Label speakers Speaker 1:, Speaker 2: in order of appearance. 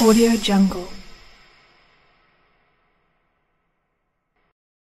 Speaker 1: Audio Jungle.